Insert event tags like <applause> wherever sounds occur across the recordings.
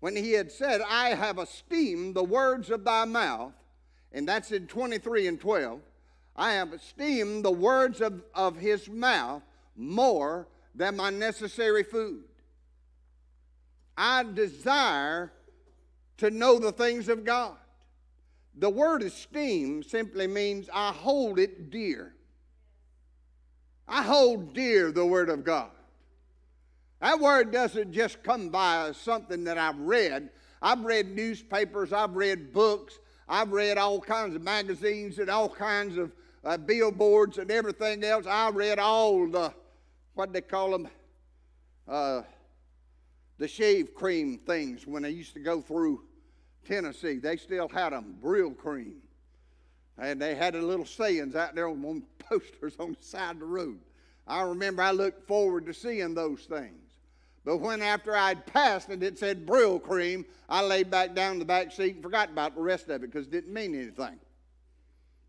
when he had said, I have esteemed the words of thy mouth, and that's in 23 and 12, I have esteemed the words of, of his mouth more than my necessary food. I desire to know the things of God. The word esteem simply means I hold it dear. I hold dear the Word of God. That word doesn't just come by as something that I've read. I've read newspapers, I've read books, I've read all kinds of magazines and all kinds of uh, billboards and everything else. I read all the, what they call them, uh, the shave cream things when I used to go through Tennessee. They still had them, Brylcreem. And they had little sayings out there on <laughs> posters on the side of the road. I remember I looked forward to seeing those things. But when after I'd passed and it said Brylcreem, I laid back down in the back seat and forgot about the rest of it because it didn't mean anything.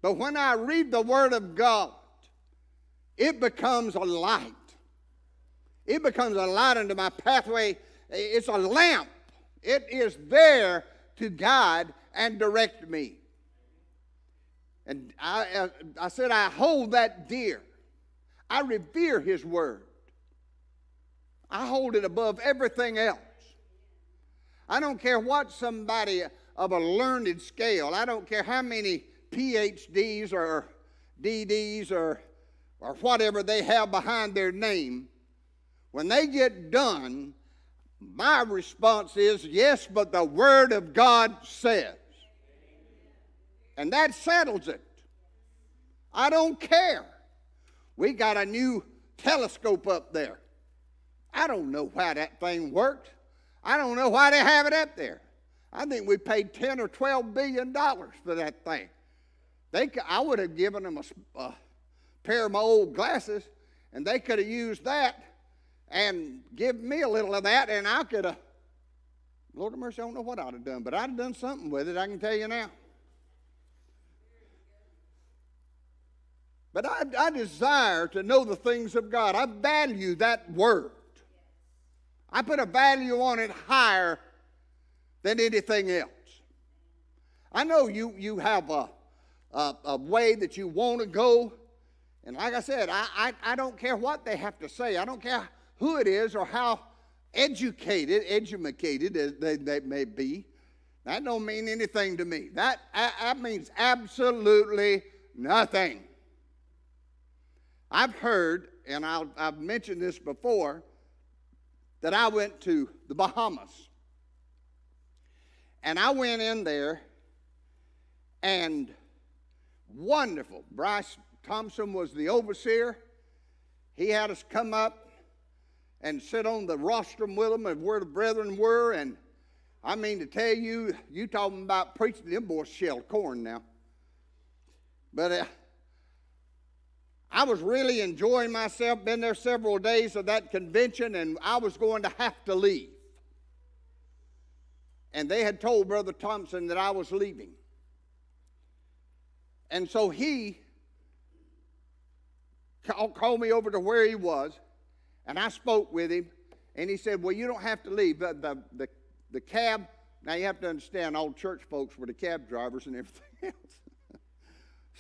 But when I read the Word of God, it becomes a light. It becomes a light unto my pathway. It's a lamp. It is there to guide and direct me. And I, uh, I said, I hold that dear. I revere His Word. I hold it above everything else. I don't care what somebody of a learned scale, I don't care how many PhDs or DDs or, or whatever they have behind their name, when they get done, my response is yes, but the Word of God says. And that settles it. I don't care. We got a new telescope up there. I don't know why that thing worked. I don't know why they have it up there. I think we paid 10 or 12 billion dollars for that thing. They, I would have given them a, a pair of my old glasses, and they could have used that and give me a little of that, and I could have, Lord of mercy, I don't know what I'd have done, but I'd have done something with it, I can tell you now. But I, I desire to know the things of God. I value that word. I put a value on it higher than anything else. I know you, you have a, a, a way that you want to go. And like I said, I, I, I don't care what they have to say. I don't care who it is or how educated, educated they, they may be. That don't mean anything to me. That, that means absolutely nothing. I've heard, and i have mentioned this before, that I went to the Bahamas. And I went in there, and wonderful. Bryce Thompson was the overseer. He had us come up and sit on the rostrum with them of where the brethren were. And I mean to tell you, you talking about preaching them boys shelled corn now. But uh, I was really enjoying myself, been there several days of that convention, and I was going to have to leave. And they had told Brother Thompson that I was leaving. And so he called me over to where he was, and I spoke with him, and he said, Well, you don't have to leave. The, the, the, the cab, now you have to understand, all church folks were the cab drivers and everything <laughs> else.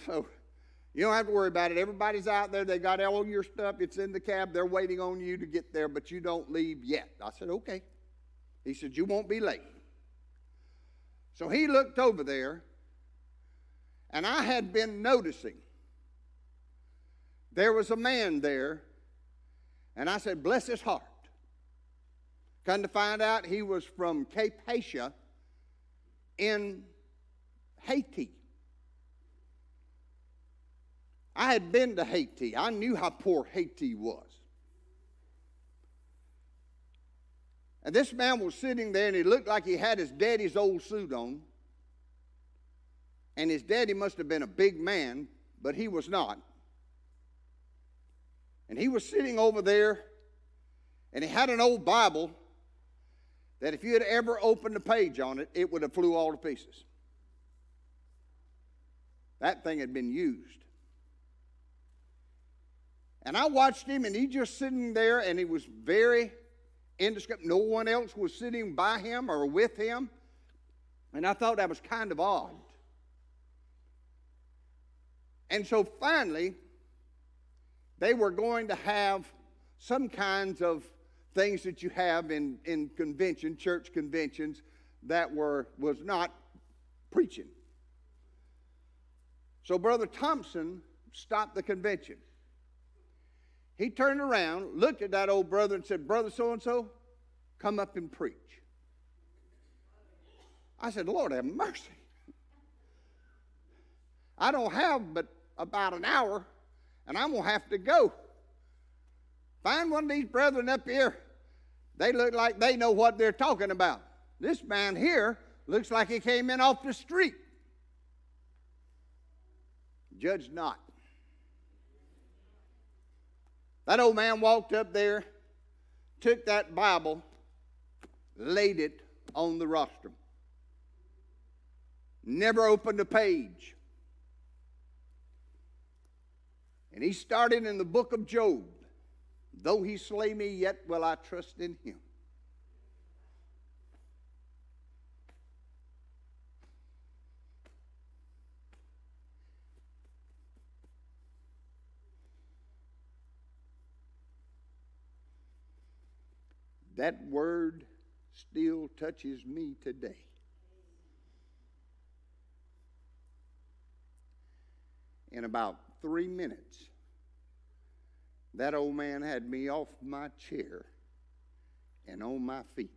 so you don't have to worry about it. Everybody's out there. They got all your stuff. It's in the cab. They're waiting on you to get there, but you don't leave yet. I said, okay. He said, you won't be late. So he looked over there, and I had been noticing there was a man there, and I said, bless his heart. Come to find out, he was from Cape Hatia in Haiti. I had been to Haiti. I knew how poor Haiti was. And this man was sitting there and he looked like he had his daddy's old suit on. And his daddy must have been a big man, but he was not. And he was sitting over there and he had an old Bible that if you had ever opened a page on it, it would have flew all to pieces. That thing had been used. And I watched him, and he just sitting there, and he was very indescribable. No one else was sitting by him or with him. And I thought that was kind of odd. And so finally, they were going to have some kinds of things that you have in, in convention, church conventions, that were was not preaching. So Brother Thompson stopped the convention. He turned around, looked at that old brother, and said, Brother so and so, come up and preach. I said, Lord have mercy. I don't have but about an hour, and I'm going to have to go. Find one of these brethren up here. They look like they know what they're talking about. This man here looks like he came in off the street. Judge not. That old man walked up there, took that Bible, laid it on the rostrum. Never opened a page. And he started in the book of Job. Though he slay me, yet will I trust in him. That word still touches me today. In about three minutes, that old man had me off my chair and on my feet.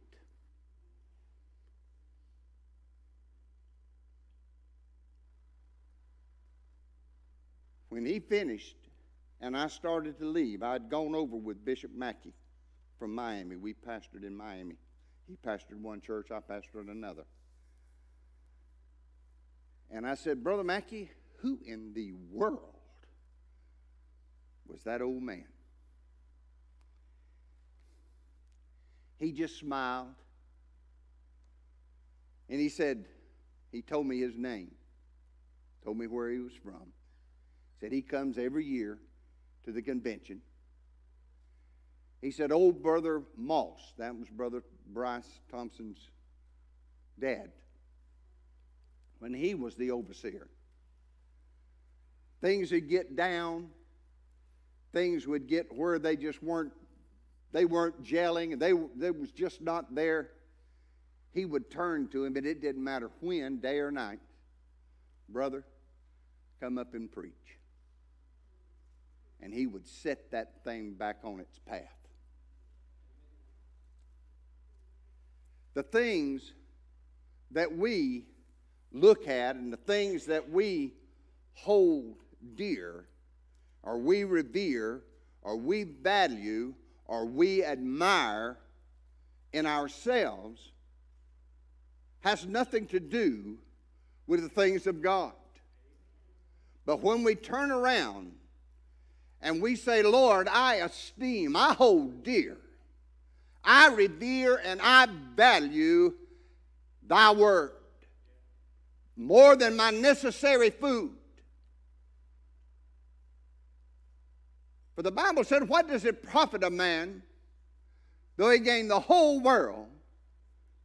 When he finished and I started to leave, I'd gone over with Bishop Mackey from Miami. We pastored in Miami. He pastored one church, I pastored another. And I said, Brother Mackey, who in the world was that old man? He just smiled. And he said, he told me his name, told me where he was from. Said he comes every year to the convention. He said, Old Brother Moss, that was Brother Bryce Thompson's dad, when he was the overseer. Things would get down, things would get where they just weren't, they weren't gelling, they, they was just not there. He would turn to him, and it didn't matter when, day or night. Brother, come up and preach. And he would set that thing back on its path. The things that we look at and the things that we hold dear, or we revere, or we value, or we admire in ourselves has nothing to do with the things of God. But when we turn around and we say, Lord, I esteem, I hold dear I revere and I value thy word more than my necessary food. For the Bible said, What does it profit a man though he gain the whole world,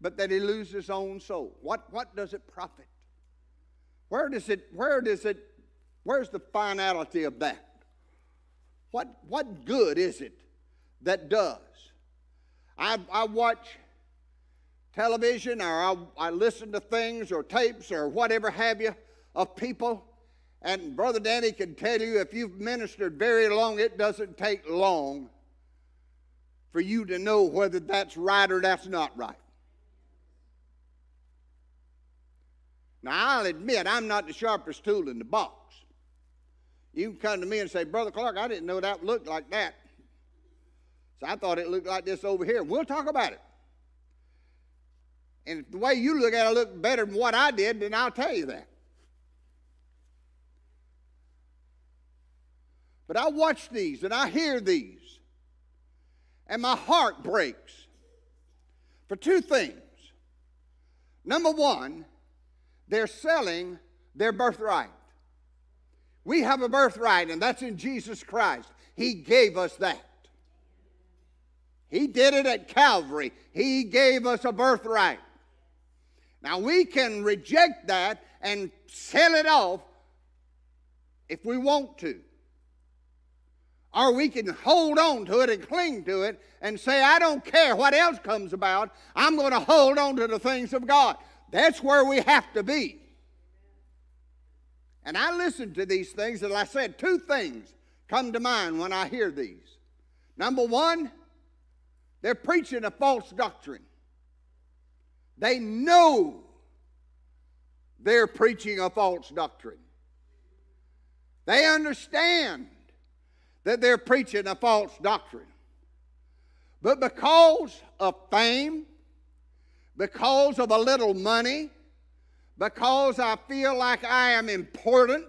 but that he lose his own soul? What, what does it profit? Where does it, where does it, where's the finality of that? What, what good is it that does? I, I watch television or I, I listen to things or tapes or whatever have you of people. And Brother Danny can tell you if you've ministered very long, it doesn't take long for you to know whether that's right or that's not right. Now, I'll admit I'm not the sharpest tool in the box. You can come to me and say, Brother Clark, I didn't know that looked like that. So I thought it looked like this over here. We'll talk about it. And if the way you look at it look better than what I did, then I'll tell you that. But I watch these and I hear these, and my heart breaks for two things. Number one, they're selling their birthright. We have a birthright, and that's in Jesus Christ. He gave us that. He did it at Calvary. He gave us a birthright. Now we can reject that and sell it off if we want to. Or we can hold on to it and cling to it and say, I don't care what else comes about, I'm going to hold on to the things of God. That's where we have to be. And I listened to these things, and I said, two things come to mind when I hear these. Number one, they're preaching a false doctrine. They know they're preaching a false doctrine. They understand that they're preaching a false doctrine. But because of fame, because of a little money, because I feel like I am important,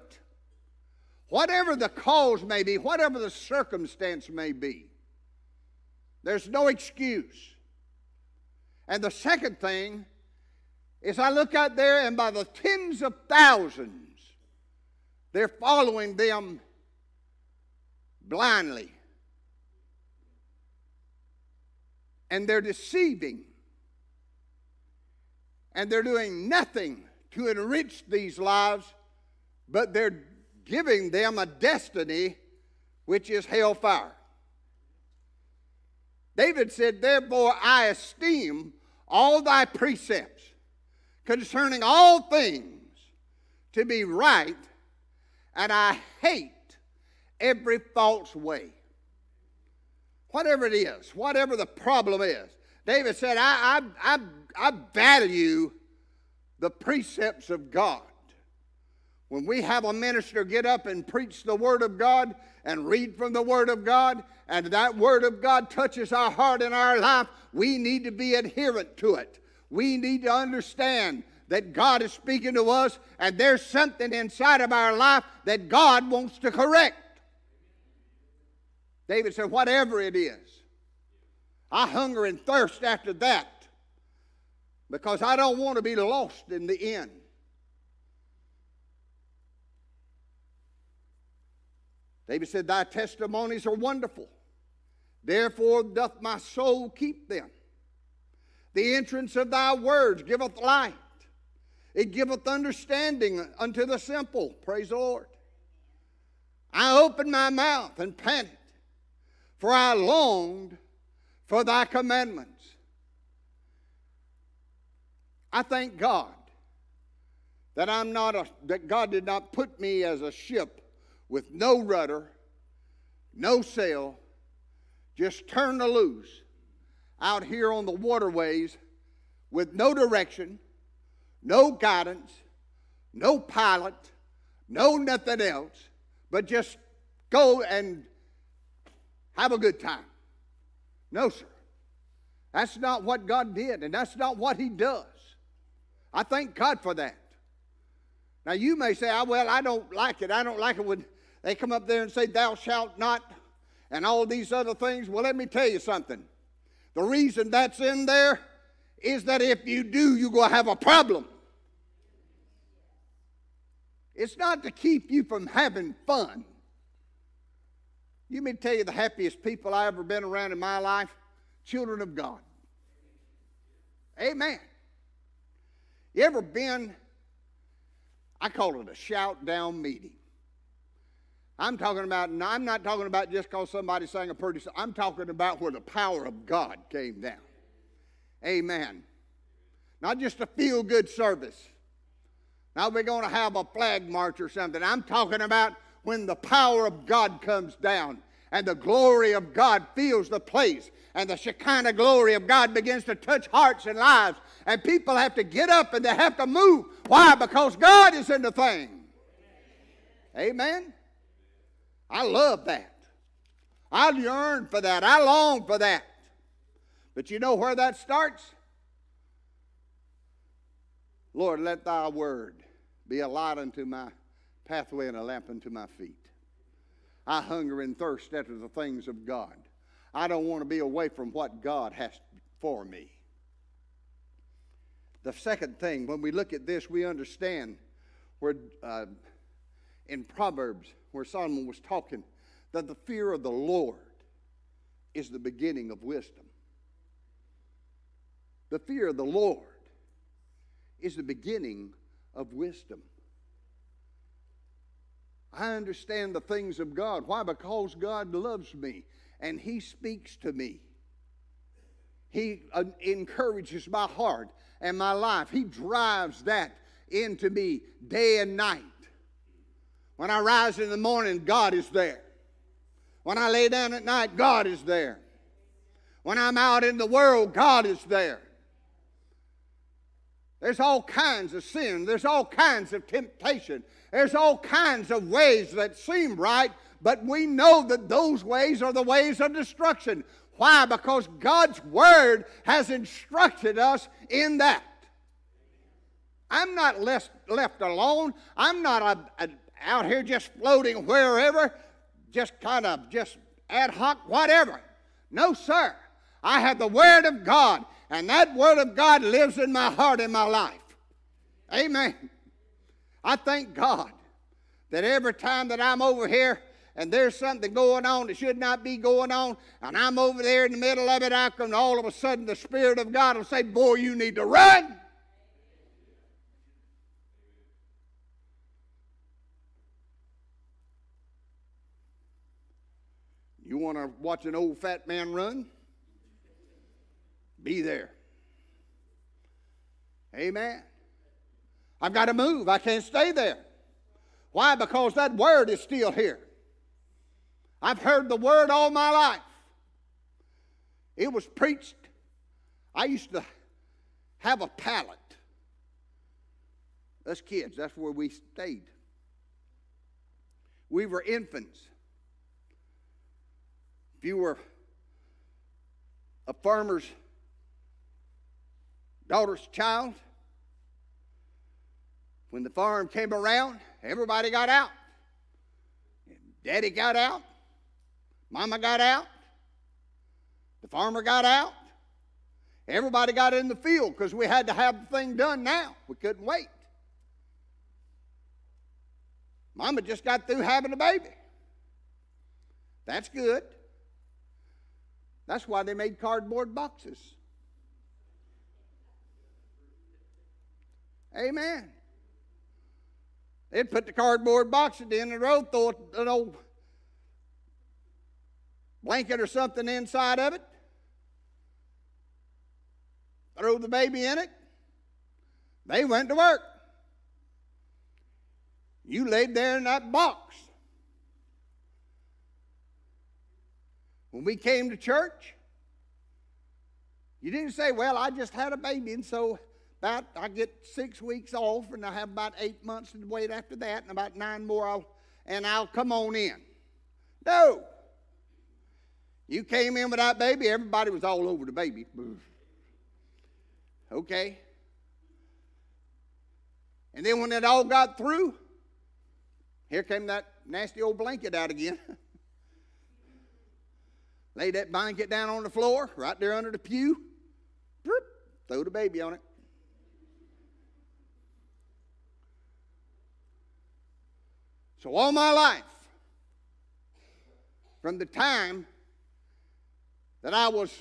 whatever the cause may be, whatever the circumstance may be, there's no excuse. And the second thing is I look out there and by the tens of thousands, they're following them blindly. And they're deceiving. And they're doing nothing to enrich these lives, but they're giving them a destiny which is hellfire. David said, Therefore I esteem all thy precepts concerning all things to be right, and I hate every false way. Whatever it is, whatever the problem is. David said, I, I, I, I value the precepts of God. When we have a minister get up and preach the Word of God and read from the Word of God, and that Word of God touches our heart and our life, we need to be adherent to it. We need to understand that God is speaking to us, and there's something inside of our life that God wants to correct. David said, Whatever it is, I hunger and thirst after that because I don't want to be lost in the end. David said, Thy testimonies are wonderful. Therefore doth my soul keep them. The entrance of thy words giveth light. It giveth understanding unto the simple. Praise the Lord. I opened my mouth and panted, for I longed for thy commandments. I thank God that I'm not a, that God did not put me as a ship with no rudder, no sail, just turned loose out here on the waterways with no direction, no guidance, no pilot, no nothing else, but just go and have a good time. No, sir. That's not what God did, and that's not what He does. I thank God for that. Now, you may say, oh, well, I don't like it. I don't like it when they come up there and say, Thou shalt not, and all these other things. Well, let me tell you something. The reason that's in there is that if you do, you're going to have a problem. It's not to keep you from having fun. You may tell you the happiest people I ever been around in my life? Children of God. Amen. You ever been, I call it a shout down meeting. I'm talking about, I'm not talking about just because somebody sang a pretty song. I'm talking about where the power of God came down. Amen. Not just a feel good service. Now we're going to have a flag march or something. I'm talking about when the power of God comes down and the glory of God fills the place and the Shekinah glory of God begins to touch hearts and lives and people have to get up and they have to move. Why? Because God is in the thing. Amen. I love that. I yearn for that. I long for that. But you know where that starts? Lord, let thy word be a light unto my pathway and a lamp unto my feet. I hunger and thirst after the things of God. I don't want to be away from what God has for me. The second thing, when we look at this, we understand where uh, in Proverbs where Solomon was talking, that the fear of the Lord is the beginning of wisdom. The fear of the Lord is the beginning of wisdom. I understand the things of God. Why? Because God loves me and He speaks to me. He uh, encourages my heart and my life. He drives that into me day and night. When I rise in the morning, God is there. When I lay down at night, God is there. When I'm out in the world, God is there. There's all kinds of sin. There's all kinds of temptation. There's all kinds of ways that seem right, but we know that those ways are the ways of destruction. Why? Because God's Word has instructed us in that. I'm not left, left alone. I'm not a, a, out here just floating wherever, just kind of just ad hoc, whatever. No, sir. I have the Word of God, and that Word of God lives in my heart and my life. Amen. I thank God that every time that I'm over here and there's something going on that should not be going on, and I'm over there in the middle of it, I can all of a sudden the Spirit of God will say, Boy, you need to run. You want to watch an old fat man run? Be there. Amen. I've got to move. I can't stay there. Why? Because that word is still here. I've heard the word all my life. It was preached. I used to have a pallet. Us kids, that's where we stayed. We were infants. If you were a farmer's daughter's child, when the farm came around, everybody got out. Daddy got out. Mama got out. The farmer got out. Everybody got in the field because we had to have the thing done now. We couldn't wait. Mama just got through having a baby. That's good. That's why they made cardboard boxes. Amen. They'd put the cardboard box at the end of the road, throw an old blanket or something inside of it, throw the baby in it. They went to work. You laid there in that box. When we came to church, you didn't say, Well, I just had a baby, and so about I get six weeks off, and I have about eight months to wait after that, and about nine more, I'll, and I'll come on in. No. You came in with that baby, everybody was all over the baby. Okay. And then when it all got through, here came that nasty old blanket out again. <laughs> Laid that blanket down on the floor, right there under the pew. Throw the baby on it. So, all my life, from the time that I was,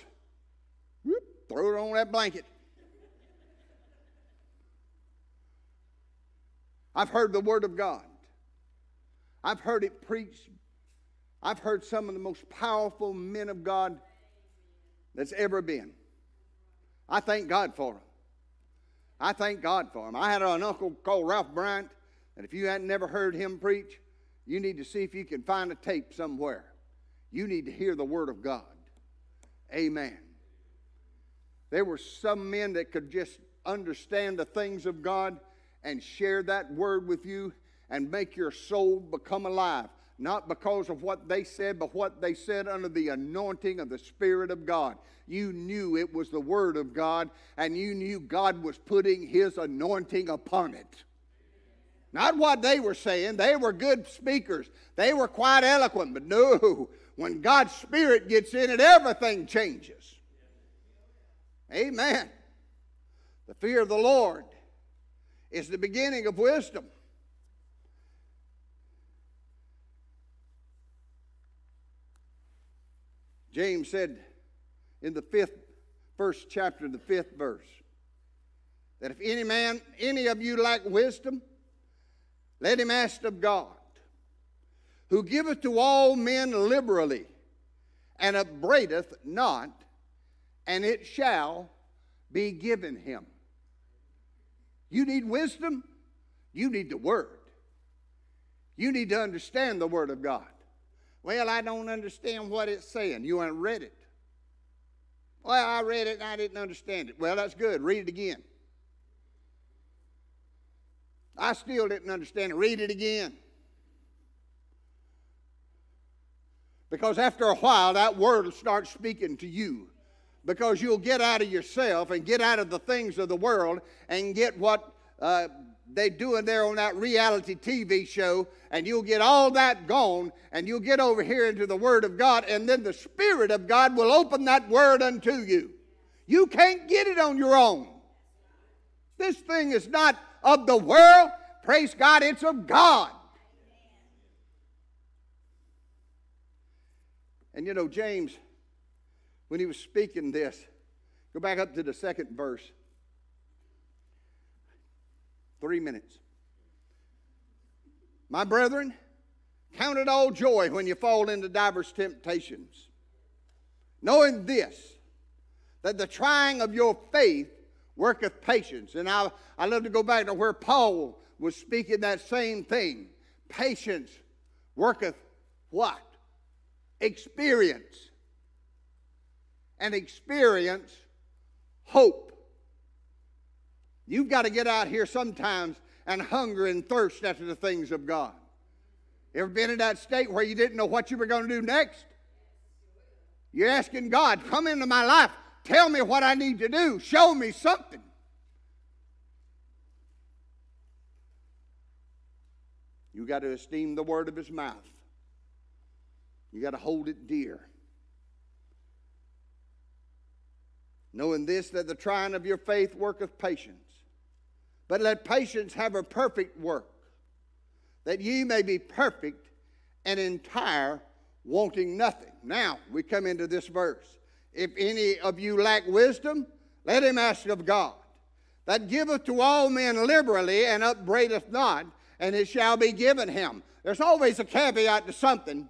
whoop, throw it on that blanket. I've heard the Word of God. I've heard it preached. I've heard some of the most powerful men of God that's ever been. I thank God for them. I thank God for them. I had an uncle called Ralph Bryant and if you hadn't never heard him preach, you need to see if you can find a tape somewhere. You need to hear the Word of God. Amen. There were some men that could just understand the things of God and share that Word with you and make your soul become alive. Not because of what they said, but what they said under the anointing of the Spirit of God. You knew it was the Word of God, and you knew God was putting His anointing upon it. Not what they were saying. They were good speakers. They were quite eloquent. But no, when God's Spirit gets in it, everything changes. Amen. The fear of the Lord is the beginning of wisdom. James said in the fifth, first chapter, the fifth verse, that if any man, any of you lack wisdom, let him ask of God, who giveth to all men liberally, and upbraideth not, and it shall be given him. You need wisdom, you need the Word. You need to understand the Word of God. Well, I don't understand what it's saying. You haven't read it. Well, I read it and I didn't understand it. Well, that's good. Read it again. I still didn't understand it. Read it again. Because after a while, that word will start speaking to you. Because you'll get out of yourself and get out of the things of the world and get what uh, they doing there on that reality TV show, and you'll get all that gone, and you'll get over here into the Word of God, and then the Spirit of God will open that Word unto you. You can't get it on your own. This thing is not of the world. Praise God, it's of God. And you know, James, when he was speaking this, go back up to the second verse. Three minutes. My brethren, count it all joy when you fall into diverse temptations, knowing this, that the trying of your faith worketh patience. And I, I love to go back to where Paul was speaking that same thing. Patience worketh what? Experience. And experience, hope. You've got to get out here sometimes and hunger and thirst after the things of God. Ever been in that state where you didn't know what you were going to do next? You're asking God, come into my life. Tell me what I need to do. Show me something. You got to esteem the word of his mouth. You got to hold it dear. Knowing this, that the trying of your faith worketh patience. But let patience have a perfect work, that ye may be perfect and entire, wanting nothing. Now, we come into this verse. If any of you lack wisdom, let him ask of God, that giveth to all men liberally and upbraideth not, and it shall be given him. There's always a caveat to something.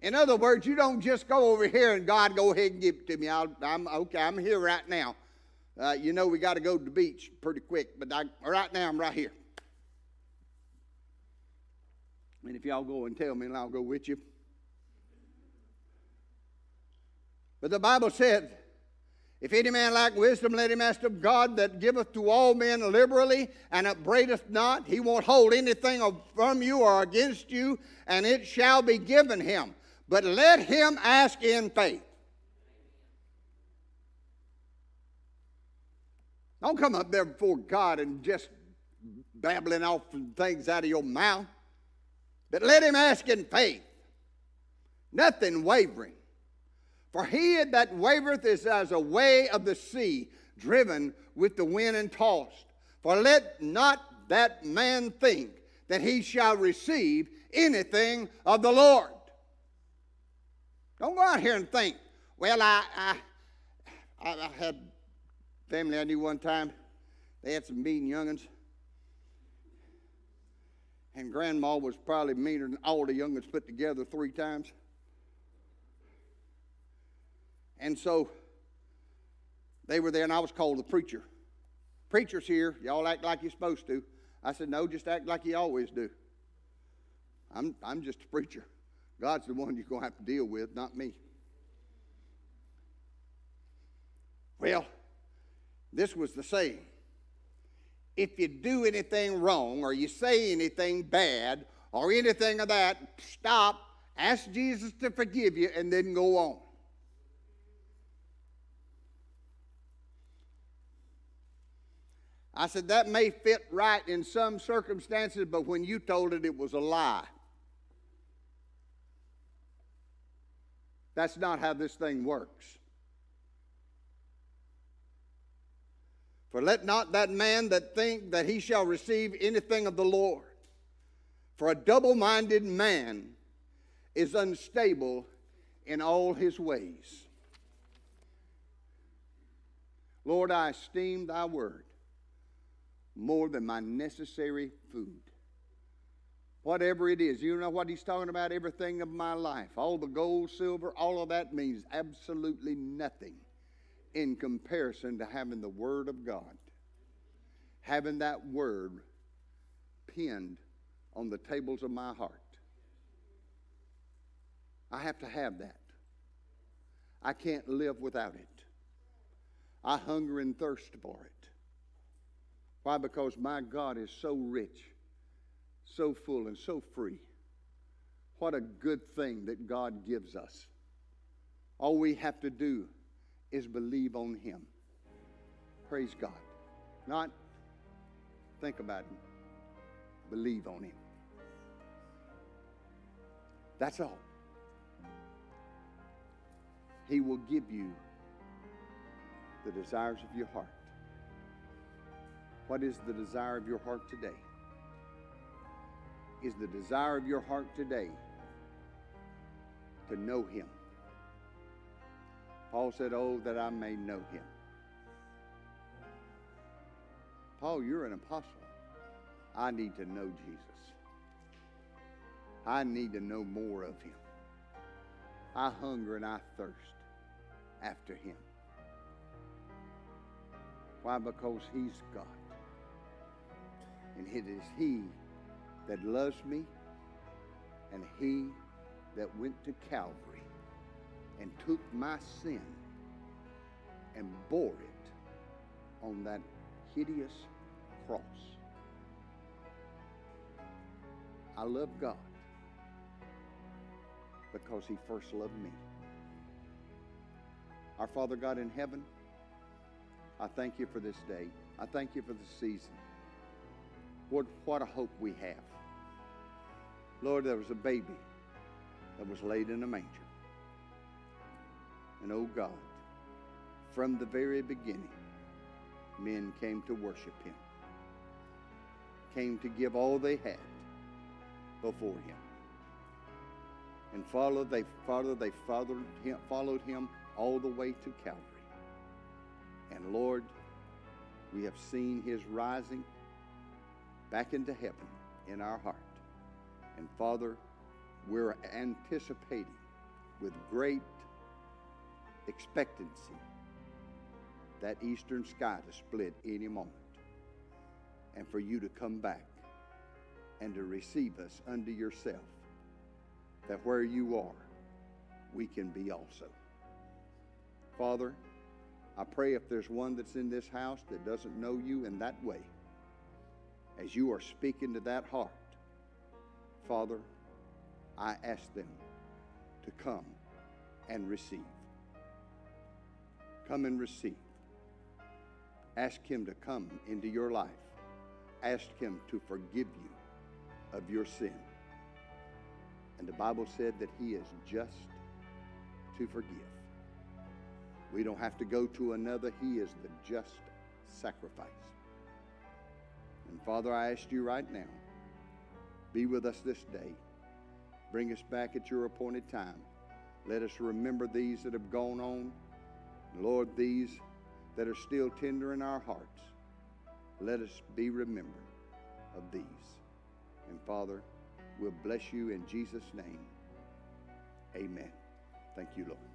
In other words, you don't just go over here and God go ahead and give it to me. i am okay. I'm here right now. Uh, you know we got to go to the beach pretty quick, but I, right now I'm right here. And if y'all go and tell me, and I'll go with you. But the Bible said, if any man lack wisdom, let him ask of God that giveth to all men liberally and upbraideth not. He won't hold anything from you or against you, and it shall be given him. But let him ask in faith. Don't come up there before God and just babbling off things out of your mouth. But let him ask in faith, nothing wavering. For he that wavereth is as a way of the sea, driven with the wind and tossed. For let not that man think that he shall receive anything of the Lord. Don't go out here and think, well, I, I, I had family I knew one time, they had some mean youngins. And grandma was probably meaner than all the youngins put together three times. And so they were there, and I was called the preacher. Preacher's here. Y'all act like you're supposed to. I said, No, just act like you always do. I'm, I'm just a preacher. God's the one you're going to have to deal with, not me. Well, this was the saying if you do anything wrong or you say anything bad or anything of that, stop, ask Jesus to forgive you, and then go on. I said, that may fit right in some circumstances, but when you told it, it was a lie. That's not how this thing works. For let not that man that think that he shall receive anything of the Lord. For a double minded man is unstable in all his ways. Lord, I esteem thy word more than my necessary food. Whatever it is, you know what he's talking about? Everything of my life. All the gold, silver, all of that means absolutely nothing in comparison to having the Word of God. Having that Word pinned on the tables of my heart. I have to have that. I can't live without it. I hunger and thirst for it. Why? Because my God is so rich, so full, and so free. What a good thing that God gives us. All we have to do is believe on Him. Praise God. Not think about Him, believe on Him. That's all. He will give you the desires of your heart. What is the desire of your heart today? Is the desire of your heart today to know Him? Paul said, Oh, that I may know Him. Paul, you're an apostle. I need to know Jesus. I need to know more of Him. I hunger and I thirst after Him. Why? Because He's God. And it is He that loves me and He that went to Calvary and took my sin and bore it on that hideous cross. I love God because He first loved me. Our Father God in heaven, I thank you for this day. I thank you for the season. What, what a hope we have. Lord, there was a baby that was laid in a manger. And oh God, from the very beginning, men came to worship him, came to give all they had before him. And follow, they father they followed him, followed him all the way to Calvary. And Lord, we have seen his rising back into heaven in our heart. And Father, we're anticipating with great expectancy that eastern sky to split any moment and for you to come back and to receive us unto yourself, that where you are, we can be also. Father, I pray if there's one that's in this house that doesn't know you in that way, as you are speaking to that heart, Father, I ask them to come and receive. Come and receive. Ask Him to come into your life. Ask Him to forgive you of your sin. And the Bible said that He is just to forgive. We don't have to go to another. He is the just sacrifice. And Father, I ask you right now, be with us this day. Bring us back at your appointed time. Let us remember these that have gone on. Lord, these that are still tender in our hearts. Let us be remembered of these. And Father, we'll bless you in Jesus' name. Amen. Thank you, Lord.